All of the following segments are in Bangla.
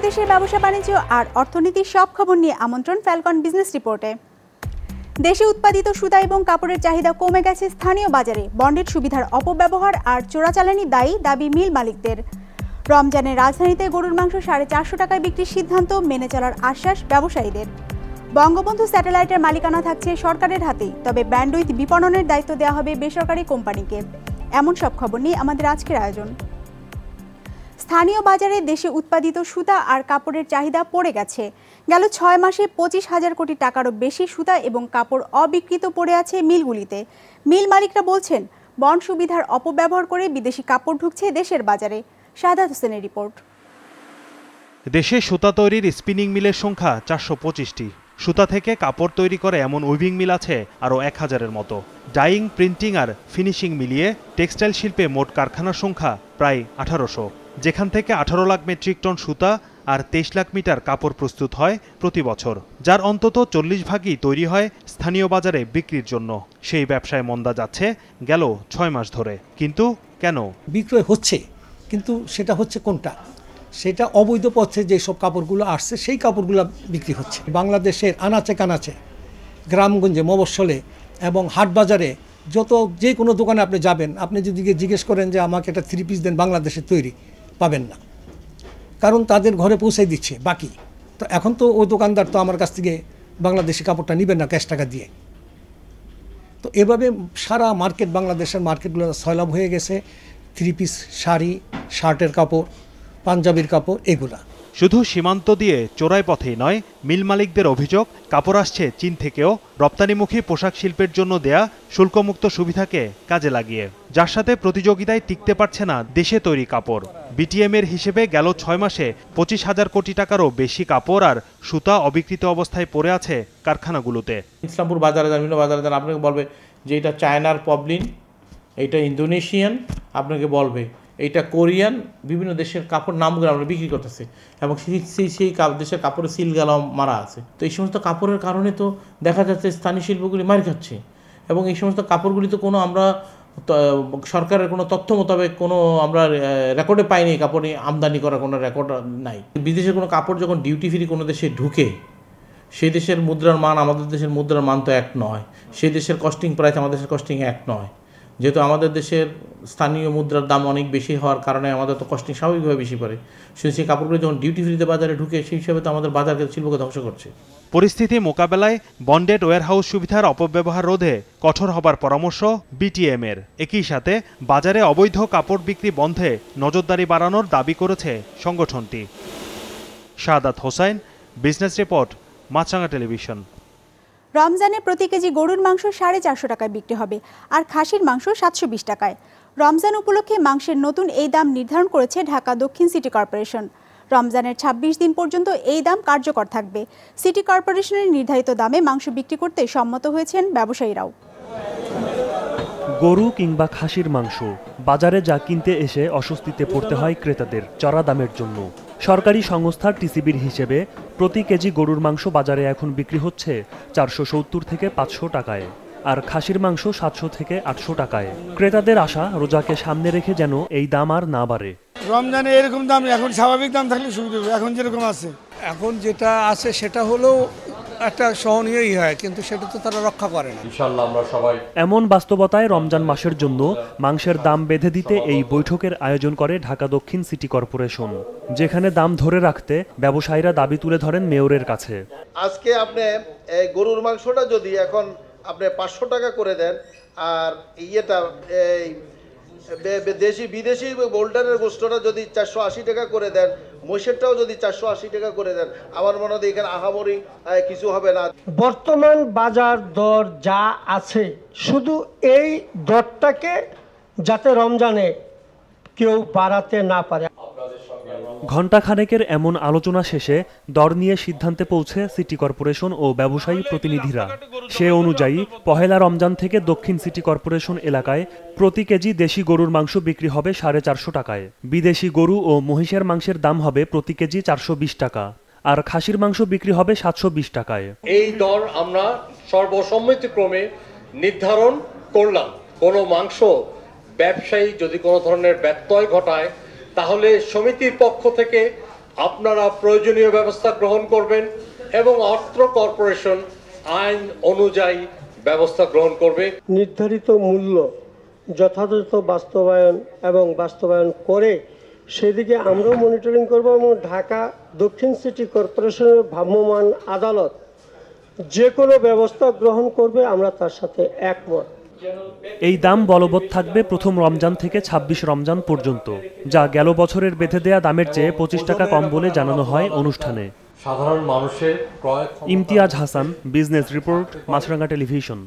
দেশ বিদেশের ব্যবসা বাণিজ্য আর অর্থনীতির সব খবর নিয়ে আমন্ত্রণ ফ্যালকন বিজনেস রিপোর্টে দেশে উৎপাদিত সুতা এবং কাপড়ের চাহিদা কমে গেছে স্থানীয় বাজারে। বন্ডের সুবিধার অপব্যবহার আর চোরাচালানি দায়ী দাবি মিল মালিকদের। রমজানের রাজধানীতে গরুর মাংস সাড়ে চারশো টাকায় বিক্রির সিদ্ধান্ত মেনে চলার আশ্বাস ব্যবসায়ীদের। বঙ্গবন্ধু স্যাটেলাইটের মালিকানা থাকছে সরকারের হাতেই, তবে ব্যান্ডউইথ বিপণনের দায়িত্ব দেওয়া হবে বেসরকারি কোম্পানিকে। এমন সব খবর নিয়ে আমাদের আজকের আয়োজন। স্থানীয় বাজারে দেশে উৎপাদিত সুতা আর কাপড়ের চাহিদা পড়ে গেছে। গেল ছয় মাসে পঁচিশ হাজার কোটি টাকারও বেশি সুতা এবং কাপড় অবিকৃত পড়ে আছে মিলগুলিতে। মিল মালিকরা বলছেন, বন সুবিধার অপব্যবহার করে বিদেশি কাপড় ঢুকছে দেশের বাজারে। সাদাত হোসেনের রিপোর্ট। দেশে সুতা তৈরির স্পিনিং মিলের সংখ্যা চারশো পঁচিশটি। সুতা থেকে কাপড় তৈরি করে এমন উইভিং মিল আছে আরও এক হাজারের মতো। ডাইং প্রিন্টিং আর ফিনিশিং মিলিয়ে টেক্সটাইল শিল্পে মোট কারখানার সংখ্যা প্রায় আঠারোশো। যেখান থেকে আঠারো লাখ মেট্রিক টন সুতা আর তেইশ লাখ মিটার কাপড় প্রস্তুত হয় প্রতি বছর, যার অন্তত চল্লিশ ভাগই তৈরি হয় স্থানীয় বাজারে বিক্রির জন্য। সেই ব্যবসায় মন্দা যাচ্ছে গেল ছয় মাস ধরে। কিন্তু কেন? বিক্রয় হচ্ছে, কিন্তু সেটা হচ্ছে কোনটা? সেটা অবৈধ পথে যেসব কাপড়গুলো আসছে, সেই কাপড়গুলো বিক্রি হচ্ছে। বাংলাদেশের আনাচে কানাচে, গ্রামগঞ্জে মবস্বলে এবং হাট বাজারে যত যে কোনো দোকানে আপনি যাবেন, আপনি যদি জিজ্ঞেস করেন যে আমাকে একটা থ্রি পিস দেন বাংলাদেশের তৈরি পাবেন না। কারণ তাদের ঘরে পৌঁছে দিচ্ছে, বাকি। তো এখন তো ওই দোকানদার তো আমার কাছ থেকে বাংলাদেশি কাপড়টা নেবেন না ক্যাশ টাকা দিয়ে। তো এভাবে সারা মার্কেট, বাংলাদেশের মার্কেটগুলো সয়লাভ হয়ে গেছে। থ্রি পিস শাড়ি, শার্টের কাপড়, পাঞ্জাবির কাপড়, এগুলা। শুধু সীমান্ত দিয়ে চোরাই পথেই নয়, মিল মালিকদের অভিযোগ, কাপড় আসছে চীন থেকেও, রপ্তানিমুখী পোশাক শিল্পের জন্য দেয়া শুল্কমুক্ত সুবিধাকে কাজে লাগিয়ে। যার সাথে প্রতিযোগিতায় টিকতে পারছে না দেশে তৈরি কাপড়। বিটিএম এর হিসেবে গেল ছয় মাসে পঁচিশ হাজার কোটি টাকারও বেশি কাপড় আর সুতা অবিকৃত অবস্থায় পড়ে আছে কারখানাগুলোতে। ইসলামপুর বাজারে যান, বিভিন্ন বাজারে যান, আপনাকে বলবে যে এটা চায়নার পবলিন এটা ইন্দোনেশিয়ান, আপনাকে বলবে এইটা কোরিয়ান, বিভিন্ন দেশের কাপড় নামগুলো আমরা বিক্রি করতেছে এবং সেই সেই দেশের কাপড়ের সিলগালাও মারা আছে। তো এই সমস্ত কাপড়ের কারণে তো দেখা যাচ্ছে স্থানীয় শিল্পগুলি মার খাচ্ছে এবং এই সমস্ত কাপড়গুলি তো কোনো আমরা সরকারের কোনো তথ্য মোতাবেক কোনো আমরা রেকর্ডে পাইনি কাপড় আমদানি করার কোনো রেকর্ড নাই। বিদেশের কোনো কাপড় যখন ডিউটি ফ্রি কোনো দেশে ঢুকে সেই দেশের মুদ্রার মান আমাদের দেশের মুদ্রার মান তো এক নয় সেই দেশের কস্টিং প্রাইস আমাদের দেশের কস্টিং এক নয়। যেহেতু আমাদের দেশের স্থানীয় মুদ্রার দাম অনেক বেশি হওয়ার কারণে আমাদের তো কস্টিং স্বাভাবিকভাবে বেশি পড়ে। সেই সেই কাপড়গুলো যখন ডিউটি ফ্রিতে বাজারে ঢুকে, সেই হিসাবে তো আমাদের বাজারকে শিল্পকে ধ্বংস করছে। পরিস্থিতি মোকাবেলায় বন্ডেড ওয়্যারহাউস সুবিধার অপব্যবহার রোধে কঠোর হবার পরামর্শ বিটিএম এর। একই সাথে বাজারে অবৈধ কাপড় বিক্রি বন্ধে নজরদারি বাড়ানোর দাবি করেছে সংগঠনটি। Shahadat Hossain business report Maasranga television রমজানে প্রতি কেজি গরুর মাংস সাড়ে চারশো টাকায় বিক্রি হবে, আর খাসির মাংস সাতশো বিশ টাকায়। রমজান উপলক্ষে মাংসের নতুন এই দাম নির্ধারণ করেছে ঢাকা দক্ষিণ সিটি কর্পোরেশন। রমজানের ২৬ দিন পর্যন্ত এই দাম কার্যকর থাকবে। সিটি কর্পোরেশনের নির্ধারিত দামে মাংস বিক্রি করতে সম্মত হয়েছেন ব্যবসায়ীরাও। গরু কিংবা খাসির মাংস, বাজারে যা কিনতে এসে অস্বস্তিতে পড়তে হয় ক্রেতাদের চড়া দামের জন্য। সরকারি সংস্থা টিসিবির হিসেবে প্রতি কেজি গরুর মাংস বাজারে এখন বিক্রি হচ্ছে চারশো সত্তর থেকে পাঁচশো টাকায় আর খাসির মাংস সাতশো থেকে আটশো টাকায়। ক্রেতাদের আশা রোজাকে সামনে রেখে যেন এই দাম আর না বাড়ে। রমজানে এরকম দাম এখন স্বাভাবিক দাম থাকলে সুবিধা হবে এখন যেরকম আছে। এখন যেটা আছে সেটা হলেও একটা সহনীয়ই হয় কিন্তু সেটা তো তারা রক্ষা করে না। ইনশাআল্লাহ আমরা সবাই এমন বাস্তবতায় রমজান মাসের জন্য মাংসের দাম বেঁধে দিতে এই বৈঠকের আয়োজন করে ঢাকা দক্ষিণ সিটি কর্পোরেশন যেখানে দাম ধরে রাখতে ব্যবসায়ীরা দাবি তুলে ধরেন মেয়রের কাছে। আজকে আপনি এই গরুর মাংসটা যদি এখন আপনি পাঁচশো টাকা করে দেন আর ইয়েটা এই দেশি বিদেশি বোল্ডারের গোষ্ঠটা যদি চারশো আশি টাকা করে দেন, মহিষেরটাও যদি চারশো আশি টাকা করে দেন, আমার মনে হয় এখানে আহামরি কিছু হবে না। বর্তমান বাজার দর যা আছে, শুধু এই দরটাকে যাতে রমজানে কেউ বাড়াতে না পারে। ঘণ্টাখানেকের এমন আলোচনা শেষে দর নিয়ে সিদ্ধান্তে পৌঁছে সিটি কর্পোরেশন ও ব্যবসায়ী প্রতিনিধিরা। সে অনুযায়ী, পহেলা রমজান থেকে দক্ষিণ সিটি কর্পোরেশন এলাকায় প্রতি কেজি দেশি গরুর মাংস বিক্রি হবে সাড়ে চারশো টাকায়। বিদেশি গরু ও মহিষের মাংসের দাম হবে প্রতি কেজি চারশো বিশ টাকা। আর খাসির মাংস বিক্রি হবে সাতশো বিশ টাকায়। এই দর আমরা সর্বসম্মতিক্রমে নির্ধারণ করলাম। কোনো মাংস ব্যবসায়ী যদি কোনো ধরনের ব্যত্যয় ঘটায় তাহলে সমিতির পক্ষ থেকে আপনারা প্রয়োজনীয় ব্যবস্থা গ্রহণ করবেন এবং অর্থ কর্পোরেশন আইন অনুযায়ী ব্যবস্থা গ্রহণ করবে। নির্ধারিত মূল্য যথাযথ বাস্তবায়ন এবং বাস্তবায়ন করে সেদিকে আমরাও মনিটরিং করব এবং ঢাকা দক্ষিণ সিটি কর্পোরেশনের ভ্রাম্যমাণ আদালত যে কোনো ব্যবস্থা গ্রহণ করবে, আমরা তার সাথে একমত। এই দাম বলবৎ থাকবে প্রথম রমজান থেকে ২৬ রমজান পর্যন্ত যা গেল বছরের বেঁধে দেয়া দামের চেয়ে পঁচিশ টাকা কম বলে জানানো হয় অনুষ্ঠানে। সাধারণ মানুষের Imtiaz Hasan business report Maasranga television.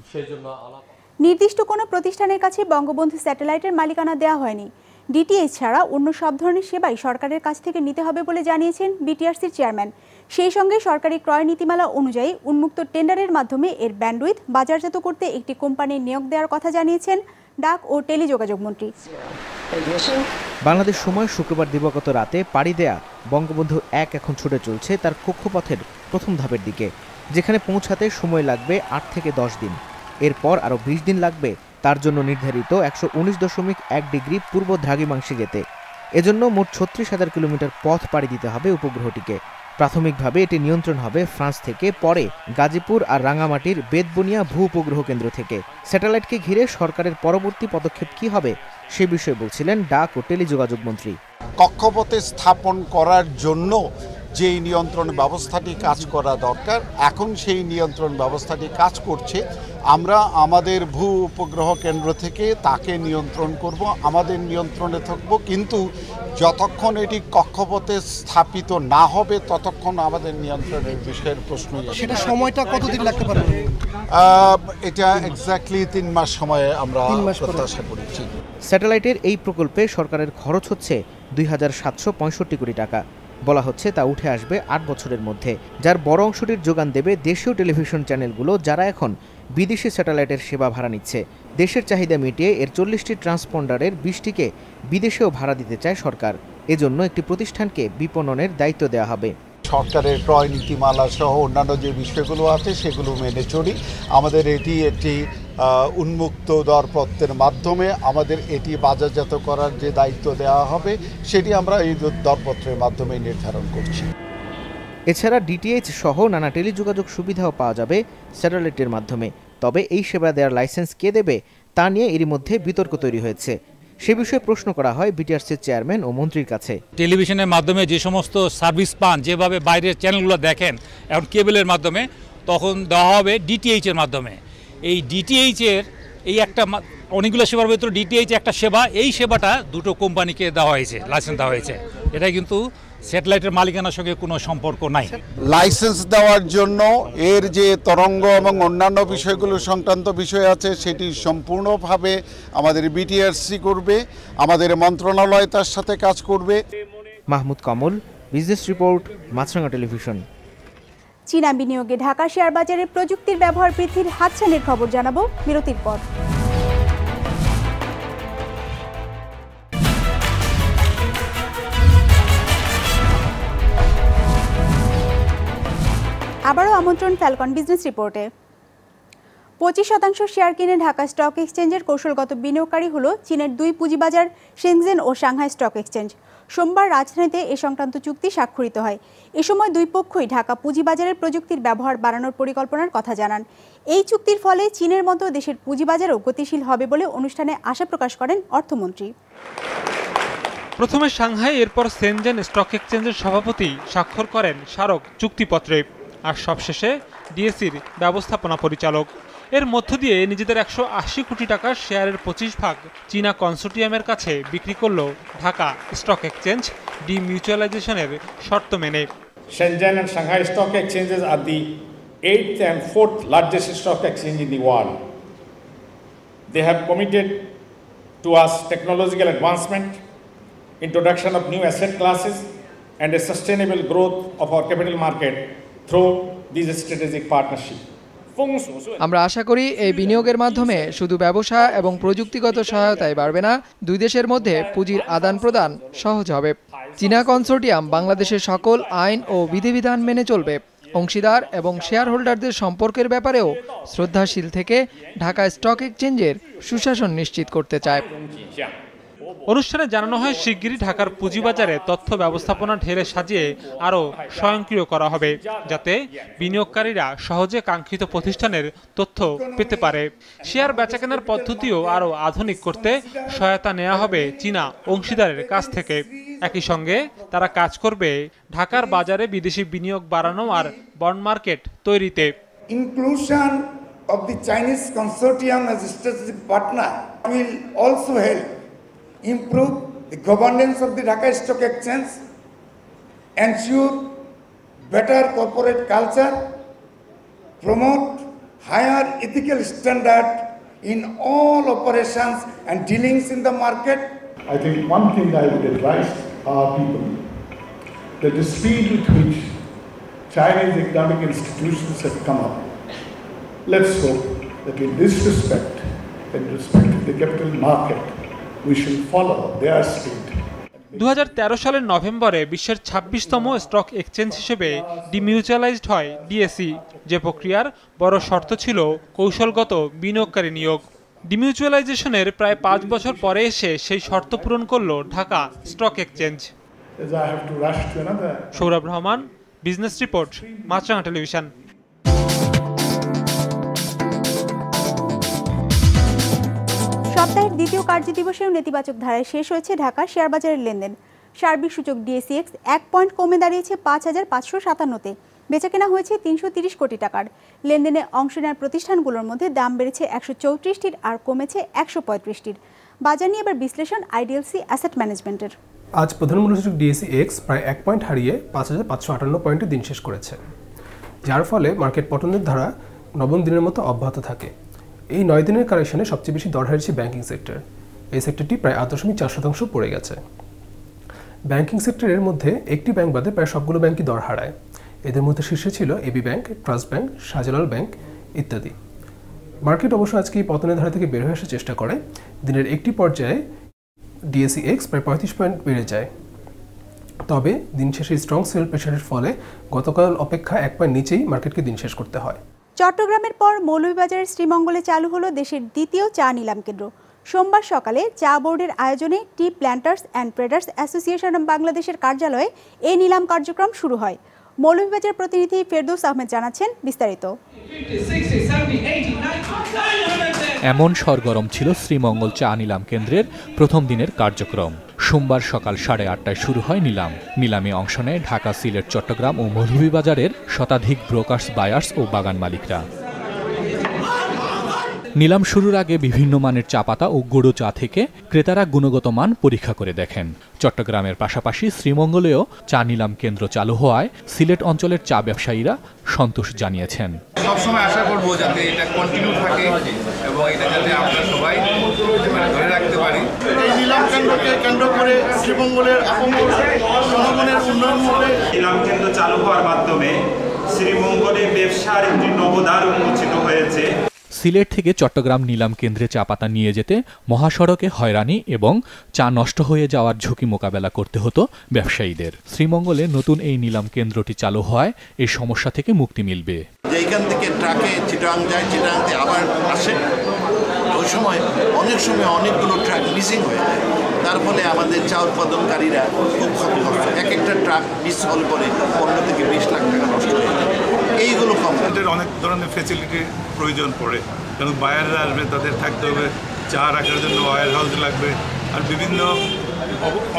নির্দিষ্ট কোনো প্রতিষ্ঠানের কাছে বঙ্গবন্ধু স্যাটেলাইটের মালিকানা দেওয়া হয়নি। ডিটিএইচ ছাড়া অন্য সব ধরনের সেবাই সরকারের কাছ থেকে নিতে হবে বলে জানিয়েছেন বিটিআরসির চেয়ারম্যান। সেই সঙ্গে সরকারি ক্রয় নীতিমালা অনুযায়ী উন্মুক্ত টেন্ডারের মাধ্যমে এর ব্যান্ডউইথ বাজারজাত করতে একটি কোম্পানির নিয়োগ দেওয়ার কথা জানিয়েছেন ডাক ও টেলিযোগাযোগ মন্ত্রী। বাংলাদেশ সময় শুক্রবার দিবাগত রাতে পাড়ি দেয়া বঙ্গবন্ধু এক এখন ছুটে চলছে তার কক্ষপথের প্রথম ধাপের দিকে, যেখানে পৌঁছাতে সময় লাগবে আট থেকে দশ দিন। এরপর আরও বিশ দিন লাগবে তার জন্য নির্ধারিত একশো উনিশ দশমিক এক ডিগ্রি পূর্ব দ্রাঘিমাংশে যেতে এজন্য মোট ছত্রিশ হাজার কিলোমিটার পথ পাড়ি দিতে হবে উপগ্রহটিকে। প্রাথমিকভাবে এটি নিয়ন্ত্রণ হবে ফ্রান্স থেকে, পরে গাজীপুর আর রাঙামাটির বেদবনিয়া ভূ উপগ্রহ কেন্দ্র থেকে। স্যাটেলাইটকে ঘিরে সরকারের পরবর্তী পদক্ষেপ কি হবে, সে বিষয়ে বলছিলেন ডাক ও টেলিযোগাযোগ মন্ত্রী। কক্ষপথে স্থাপন করার জন্য যেই নিয়ন্ত্রণ ব্যবস্থাটি কাজ করা দরকার এখন সেই নিয়ন্ত্রণ ব্যবস্থাটি কাজ করছে। আমরা আমাদের ভূ উপগ্রহ কেন্দ্র থেকে তাকে নিয়ন্ত্রণ করব আমাদের নিয়ন্ত্রণে থাকব কিন্তু যতক্ষণ এটি কক্ষপথে স্থাপিত না হবে ততক্ষণ আমাদের নিয়ন্ত্রণের বিষয়ের প্রশ্ন সেটা সময়টা কতদিন লাগতে পারে? এটা এক্স্যাক্টলি তিন মাস সময়ে আমরা প্রত্যাশা করেছি স্যাটেলাইটের এই প্রকল্পে সরকারের খরচ হচ্ছে দুই হাজার সাতশো পঁয়ষট্টি কোটি টাকা। বলা হচ্ছে তা উঠে আসবে আট বছরের মধ্যে। যার বড় অংশটির যোগান দেবে দেশীয় টেলিভিশন চ্যানেলগুলো যারা এখন বিদেশি স্যাটেলাইটের সেবা ভাড়া নিচ্ছে। দেশের চাহিদা মিটিয়ে এর চল্লিশটি ট্রান্সপন্ডারের বিশটিকে বিদেশেও ভাড়া দিতে চায় সরকার। এজন্য একটি প্রতিষ্ঠানকে বিপণনের দায়িত্ব দেওয়া হবে। সরকারের ক্রয় নীতিমালা সহ অন্যান্য যে বিষয়গুলো আছে সেগুলো মেনে চলি। আমাদের এটি একটি উন্মুক্ত দরপত্রের মাধ্যমে আমাদের এটি বাজারজাত করার যে দায়িত্ব দেওয়া হবে সেটি আমরা এই দরপত্রের মাধ্যমে নির্ধারণ করছি। এছাড়া ডিটিএইচ সহ নানা টেলিযোগাযোগ সুবিধাও পাওয়া যাবে স্যাটেলাইটের মাধ্যমে। তবে এই সেবা দেওয়ার লাইসেন্স কে দেবে তা নিয়ে এরই মধ্যে বিতর্ক তৈরি হয়েছে। সে বিষয়ে প্রশ্ন করা হয় বিটিআরসির চেয়ারম্যান ও মন্ত্রীর কাছে। টেলিভিশনের মাধ্যমে যে সমস্ত সার্ভিস পান যেভাবে বাইরের চ্যানেলগুলো দেখেন এখন কেবলের মাধ্যমে তখন দেওয়া হবে ডিটিএইচ এর মাধ্যমে। এই ডিটিএইচের এই একটা মা- অনেকগুলো সেবার ভিতরে ডিটিএইচ একটা সেবা এই সেবাটা দুটো কোম্পানিকে দেওয়া হয়েছে লাইসেন্স দেওয়া হয়েছে। এটা কিন্তু স্যাটেলাইটের মালিকানার সঙ্গে কোনো সম্পর্ক নাই। লাইসেন্স দেওয়ার জন্য এর যে তরঙ্গ এবং অন্যান্য বিষয়গুলো সংক্রান্ত বিষয় আছে সেটি সম্পূর্ণভাবে আমাদের বিটিআরসি করবে আমাদের মন্ত্রণালয় তার সাথে কাজ করবে। Mahmud Kamal business report Maasranga television. চীনা বিনিয়োগে ঢাকা শেয়ার বাজারে প্রযুক্তির ব্যবহার বৃদ্ধির হাতছানির খবর জানাব বিরতির পর। আবারও আমন্ত্রণ ফ্যালকন বিজনেস রিপোর্টে। পঁচিশ শতাংশ শেয়ার কিনে ঢাকা স্টক এক্সচেঞ্জের কৌশলগত বিনিয়োগকারী হল চীনের দুই পুঁজিবাজার শেংজেন ও সাংহাই স্টক এক্সচেঞ্জ। সোমবার রাজধানীতে এ সংক্রান্ত চুক্তি স্বাক্ষরিত হয়। এ সময় দুই পক্ষই ঢাকা পুঁজিবাজারের প্রযুক্তির ব্যবহার বাড়ানোর পরিকল্পনার কথা জানান। এই চুক্তির ফলে চীনের মতো দেশের পুঁজিবাজারও গতিশীল হবে বলে অনুষ্ঠানে আশা প্রকাশ করেন অর্থমন্ত্রী। প্রথমে সাংহাই, এরপর সেনজেন স্টক এক্সচেঞ্জের সভাপতি স্বাক্ষর করেন স্মারক চুক্তিপত্রে। আর সবশেষে ডিএসির ব্যবস্থাপনা পরিচালক। এর মধ্য দিয়ে নিজেদের একশো আশি কোটি টাকার শেয়ারের পঁচিশ ভাগ চীনা কনসোর্টিয়ামের কাছে বিক্রি করল ঢাকা স্টক এক্সচেঞ্জ ডিমিউচুয়ালাইজেশনের শর্ত মেনে Shenzhen and Shanghai stock exchanges are the eighth and fourth largest stock exchange in the world. They have committed to us technological advancement, introduction of new asset classes, and a sustainable growth of our capital market through these strategic partnership. আমরা আশা করি এই বিনিয়োগের মাধ্যমে শুধু ব্যবসা এবং প্রযুক্তিগত সহায়তায় বাড়বে না দুই দেশের মধ্যে পুঁজির আদান প্রদান সহজ হবে চীনা কনসোর্টিয়াম বাংলাদেশের সকল আইন ও বিধিবিধান মেনে চলবে অংশীদার এবং শেয়ার হোল্ডারদের সম্পর্কের ব্যাপারেও শ্রদ্ধাশীল থেকে ঢাকা স্টক এক্সচেঞ্জের সুশাসন নিশ্চিত করতে চায় অনুষ্ঠানে জানানো হয়, শিগগিরই ঢাকার পুঁজিবাজারে তথ্য ব্যবস্থাপনা ঢেলে সাজিয়ে আরও স্বয়ংক্রিয় করা হবে, যাতে বিনিয়োগকারীরা সহজে কাঙ্ক্ষিত প্রতিষ্ঠানের তথ্য পেতে পারে। শেয়ার বেচাকেনার পদ্ধতিও আরও আধুনিক করতে সহায়তা নেওয়া হবে চীনা অংশীদারের কাছ থেকে। একই সঙ্গে তারা কাজ করবে ঢাকার বাজারে বিদেশি বিনিয়োগ বাড়ানো আর বন্ড মার্কেট তৈরিতে। Inclusion of the Chinese consortium as a strategic partner will also help improve the governance of the Dhaka Stock Exchange, ensure better corporate culture, promote higher ethical standard in all operations and dealings in the market. I think one thing I would advise our people that the speed with which Chinese economic institutions have come up, let's hope that in this respect, in respect to the capital market, we shall follow their. দু সালের নভেম্বরে বিশ্বের ছাব্বিশতম স্টক এক্সচেঞ্জ হিসেবে ডিমিউচুয়ালাইজড হয় ডিএসি যে প্রক্রিয়ার বড় শর্ত ছিল কৌশলগত বিনিয়োগকারী নিয়োগ। ডিমিউচুয়ালাইজেশনের প্রায় পাঁচ বছর পরে এসে সেই শর্ত পূরণ করল Dhaka stock exchange Sourav Rahman business report Maasranga television সপ্তাহের দ্বিতীয় কার্যদিবসেও নেতিবাচক ধারায় শেষ হয়েছে ঢাকা শেয়ার বাজারের লেনদেন। সার্বিক সূচক ডিএসিএক্স এক পয়েন্ট কমে দাঁড়িয়েছে পাঁচ হাজার পাঁচশো সাতান্নতে। বেচাকেনা হয়েছে তিনশো তিরিশ কোটি টাকার। লেনদেনে অংশ নেওয়ার প্রতিষ্ঠানগুলোর মধ্যে দাম বেড়েছে একশো চৌত্রিশটির আর কমেছে একশো পঁয়ত্রিশটির। বাজার নিয়ে এবার বিশ্লেষণ আইডিএলসি অ্যাসেট ম্যানেজমেন্টের। আজ প্রধান মূল্যসূচক ডিএসি এক্স প্রায় এক পয়েন্ট হারিয়ে পাঁচ হাজার পাঁচশো আটান্ন পয়েন্টে দিন শেষ করেছে। যার ফলে মার্কেট পতনের ধারা নবম দিনের মতো অব্যাহত থাকে। এই নয় দিনের কারেকশনে সবচেয়ে বেশি দর হারিয়েছে ব্যাংকিং সেক্টর এই সেক্টরটি প্রায় আট দশমিক চার শতাংশ পড়ে গেছে। ব্যাংকিং সেক্টরের মধ্যে একটি ব্যাংক বাদে প্রায় সবগুলো ব্যাংকই দর হারায়। এদের মধ্যে শীর্ষে ছিল AB bank trust bank Shahjalal bank ইত্যাদি। মার্কেট অবশ্য আজকে এই পতনের ধারা থেকে বের হয়ে আসার চেষ্টা করে। দিনের একটি পর্যায়ে ডিএসি এক্স প্রায় পঁয়ত্রিশ পয়েন্ট বেড়ে যায়। তবে দিন শেষে স্ট্রং সেল প্রেশারের ফলে গতকাল অপেক্ষা এক পয়েন্ট নিচেই মার্কেটকে দিন শেষ করতে হয়। চট্টগ্রামের পর মৌলভীবাজারের শ্রীমঙ্গলে চালু হলো দেশের দ্বিতীয় চা নিলাম কেন্দ্র। সোমবার সকালে চা বোর্ডের আয়োজনে tea planters and traders association of বাংলাদেশের কার্যালয়ে এই নিলাম কার্যক্রম শুরু হয়। মৌলভীবাজার প্রতিনিধি ফেরদৌস আহমেদ জানাচ্ছেন বিস্তারিত। এমন সরগরম ছিল শ্রীমঙ্গল চা নিলাম কেন্দ্রের প্রথম দিনের কার্যক্রম। সোমবার সকাল সাড়ে আটটায় শুরু হয় নিলাম। নিলামে অংশ নেয় ঢাকা সিলেট চট্টগ্রাম ও মৌলভীবাজারের শতাধিক ব্রোকার্স বায়ার্স ও বাগান মালিকরা। নিলাম শুরুর আগে বিভিন্ন মানের চা পাতা ও গুঁড়ো চা থেকে ক্রেতারা গুণগত মান পরীক্ষা করে দেখেন। চট্টগ্রামের পাশাপাশি শ্রীমঙ্গলেও চা নিলাম কেন্দ্র চালু হওয়ায় সিলেট অঞ্চলের চা ব্যবসায়ীরা সন্তোষ জানিয়েছেন। সবসময় আশা করব যাতে এটা কন্টিনিউ থাকে এবং এটা যাতে আমরা সবাই মানে ধরে রাখতে পারি। এই নিলাম কেন্দ্র করে শ্রীমঙ্গলের জনগণের উন্নয়ন হবে। নিলাম কেন্দ্র চালু হওয়ার মাধ্যমে শ্রীমঙ্গলে ব্যবসার একটি নবদ্বার উন্মোচিত হয়েছে। সিলেট থেকে চট্টগ্রাম নিলাম কেন্দ্রে চা পাতা নিয়ে যেতে মহাসড়কে হয়রানি এবং চা নষ্ট হয়ে যাওয়ার ঝুঁকি মোকাবেলা করতে হতো ব্যবসায়ীদের। শ্রীমঙ্গলে নতুন এই নিলাম কেন্দ্রটি চালু হওয়ায় এই সমস্যা থেকে মুক্তি মিলবে। যে এইখান থেকে ট্রাকে চিটাং যায় চিটাংতে আবার আসে। ওই সময় অনেক সময় অনেকগুলো ট্রাক মিসিং হয়ে যায়। তার ফলে আমাদের চা উৎপাদনকারীরা খুব ক্ষতিগ্রস্ত। এক একটা ট্রাক মিস হলে করে পনেরো থেকে বিশ লাখ টাকা নষ্ট হয়ে যায়। এইগুলো কমপ্লিটের অনেক ধরনের ফেসিলিটির প্রয়োজন পড়ে। কারণ বায়াররা আসবে, তাদের থাকতে হবে। চা রাখার জন্য ওয়ার হাউস লাগবে। আর বিভিন্ন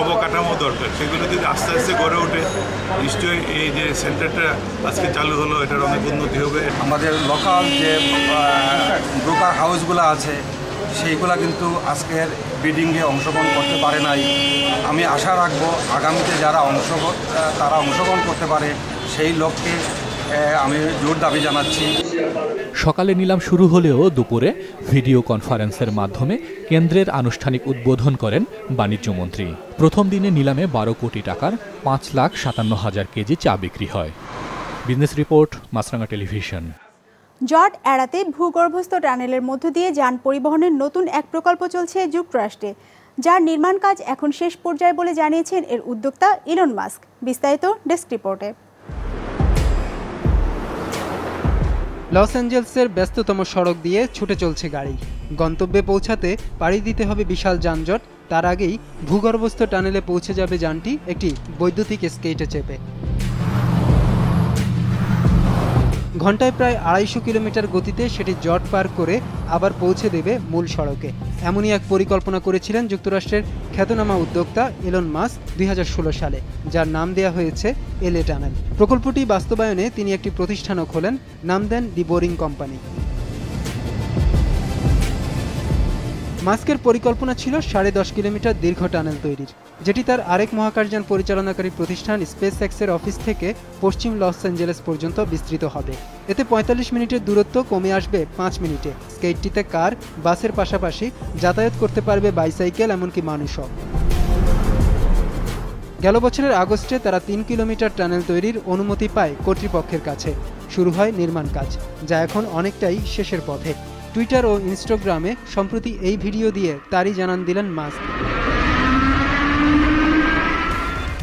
অবকাঠামো দরকার। সেগুলো যদি আস্তে আস্তে গড়ে ওঠে, নিশ্চয়ই এই যে সেন্টারটা আজকে চালু হলো, এটার অনেক উন্নতি হবে। আমাদের লোকাল যে ব্রোকার হাউসগুলো আছে, সেইগুলা কিন্তু আজকের বিডিংয়ে অংশগ্রহণ করতে পারে নাই। আমি আশা রাখব, আগামীতে যারা অংশগ্রহণ তারা অংশগ্রহণ করতে পারে, সেই লক্ষ্যে আমি জোর দাবি জানাচ্ছি। সকালে নিলাম শুরু হলেও দুপুরে ভিডিও কনফারেন্সের মাধ্যমে কেন্দ্রের আনুষ্ঠানিক উদ্বোধন করেন বাণিজ্যমন্ত্রী প্রথম দিনে নিলামে বারো কোটি টাকার পাঁচ লাখ সাতান্ন হাজার কেজি চা বিক্রি হয়। Business report Maasranga television. জট এড়াতে ভূগর্ভস্থ টানেলের মধ্য দিয়ে যান পরিবহনের নতুন এক প্রকল্প চলছে যুক্তরাষ্ট্রে। যার নির্মাণ কাজ এখন শেষ পর্যায়ে বলে জানিয়েছেন এর উদ্যোক্তা ইলন মাস্ক। বিস্তারিত ডেস্ক রিপোর্টে। লস অ্যাঞ্জেলসের ব্যস্ততম সড়ক দিয়ে ছুটে চলছে গাড়ি। গন্তব্যে পৌঁছাতে পাড়ি দিতে হবে বিশাল যানজট। তার আগেই ভূগর্ভস্থ টানেলে পৌঁছে যাবে যানটি একটি বৈদ্যুতিক স্কেটে চেপে। ঘন্টায় প্রায় আড়াইশো কিলোমিটার গতিতে সেটি জট পার করে আবার পৌঁছে দেবে মূল সড়কে। এমনই এক পরিকল্পনা করেছিলেন যুক্তরাষ্ট্রের খ্যাতনামা উদ্যোক্তা এলন মাস দুই হাজার ষোলো সালে, যার নাম দেয়া হয়েছে এলএ টানেল। প্রকল্পটি বাস্তবায়নে তিনি একটি প্রতিষ্ঠানও খোলেন, নাম দেন দি বোরিং কোম্পানি। মাস্কের পরিকল্পনা ছিল সাড়ে দশ কিলোমিটার দীর্ঘ টানেল তৈরির, যেটি তার আরেক মহাকাশযান পরিচালনাকারী প্রতিষ্ঠান স্পেস এক্সের অফিস থেকে পশ্চিম লস অ্যাঞ্জেলেস পর্যন্ত বিস্তৃত হবে। এতে ৪৫ মিনিটের দূরত্ব কমে আসবে পাঁচ মিনিটে। স্কেটটিতে কার, বাসের পাশাপাশি যাতায়াত করতে পারবে বাইসাইকেল, এমনকি মানুষও। গেল বছরের আগস্টে তারা তিন কিলোমিটার টানেল তৈরির অনুমতি পায় কর্তৃপক্ষের কাছে। শুরু হয় নির্মাণ কাজ, যা এখন অনেকটাই শেষের পথে। টুইটার ও ইনস্টাগ্রামে সম্প্রতি এই ভিডিও দিয়ে তারই জানান দিলেন মাস্ক।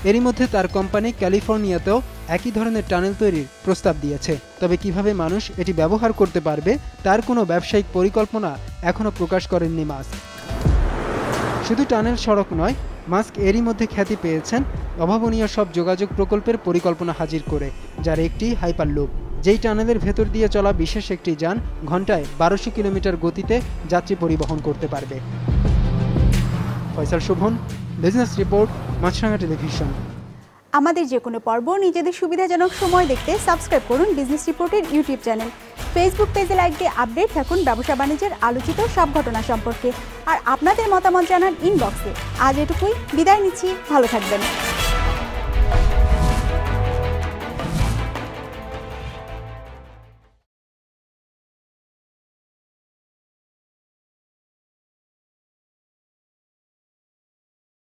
এরই মধ্যে তার কোম্পানি ক্যালিফোর্নিয়াতেও একই ধরনের টানেল তৈরির প্রস্তাব দিয়েছে। তবে কীভাবে মানুষ এটি ব্যবহার করতে পারবে, তার কোনো ব্যবসায়িক পরিকল্পনা এখনও প্রকাশ করেননি মাস্ক। শুধু টানেল সড়ক নয়, মাস্ক এরই মধ্যে খ্যাতি পেয়েছেন অভাবনীয় সব যোগাযোগ প্রকল্পের পরিকল্পনা হাজির করে, যার একটি হাইপারলুপ। যেই টানেলের ভেতর দিয়ে চলা বিশেষ একটি যান ঘন্টায় বারোশো কিলোমিটার গতিতে যাত্রী পরিবহন করতে পারবে। Faisal Shovon business report Maasranga television আমাদের যে কোনো পর্ব নিজেদের সুবিধাজনক সময় দেখতে সাবস্ক্রাইব করুন বিজনেস রিপোর্টের ইউটিউব চ্যানেল। ফেসবুক পেজে লাইক দিয়ে আপডেট থাকুন ব্যবসা বাণিজ্যের আলোচিত সব ঘটনা সম্পর্কে। আর আপনাদের মতামত জানান ইনবক্সে আজ এটুকুই, বিদায় নিচ্ছি, ভালো থাকবেন।